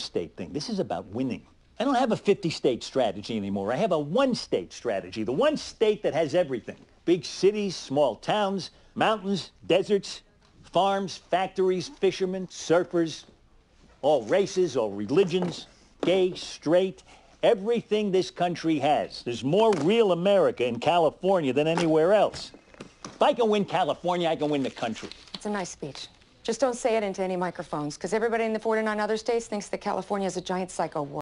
state thing. This is about winning. I don't have a 50-state strategy anymore. I have a one-state strategy, the one state that has everything. Big cities, small towns, mountains, deserts, farms, factories, fishermen, surfers, all races, all religions, gay, straight, everything this country has. There's more real America in California than anywhere else. If I can win California, I can win the country. It's a nice speech. Just don't say it into any microphones, because everybody in the 49 other states thinks that California is a giant psycho ward.